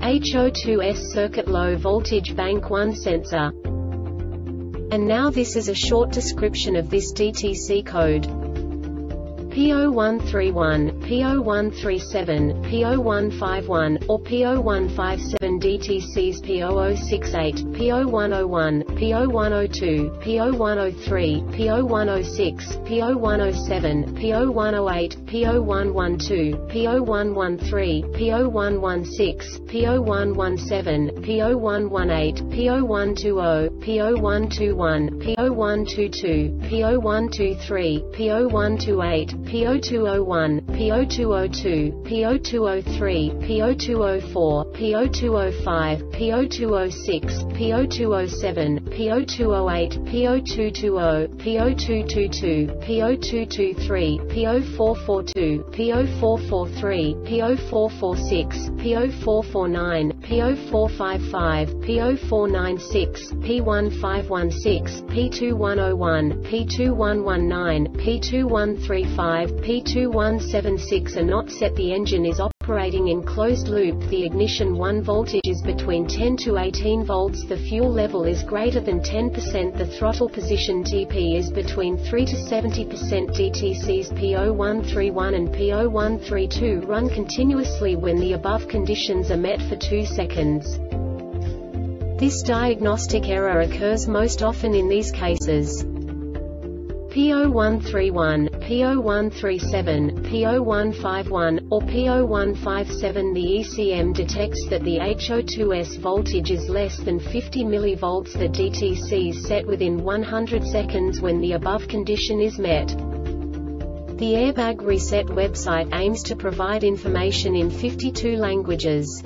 HO2S circuit low voltage bank 1 sensor. And now this is a short description of this DTC code. P0131, P0137, P0151, or P0157 DTCs P0068, P0101, P0102, P0103, P0106, P0107, P0108, P0112, P0113, P0116, P0117, P0118, P0120, P0121, P0122, P0123, P0128, P0201, P0202, P0203, P0204, P0205, P0206, P0207, P0208, P0220, P0222, P0223, P0442, P0443, P0446, P0449, P0455, P0496, P1516, P2101, P2119, P2135, P2176 are not set the engine is operating in closed loop. The ignition 1 voltage is between 10 to 18 volts. The fuel level is greater than 10% the throttle position TP is between 3 to 70% DTCs P0131 and P0132 run continuously when the above conditions are met for 2 seconds. This diagnostic error occurs most often in these cases. P0131, P0137, P0151, or P0157 The ECM detects that the HO2S voltage is less than 50 mV The DTC is set within 100 seconds when the above condition is met. The Airbag Reset website aims to provide information in 52 languages.